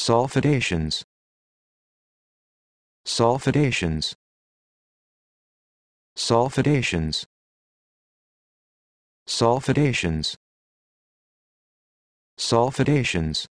Solfidations. Solfidations. Solfidations. Solfidations. Solfidations.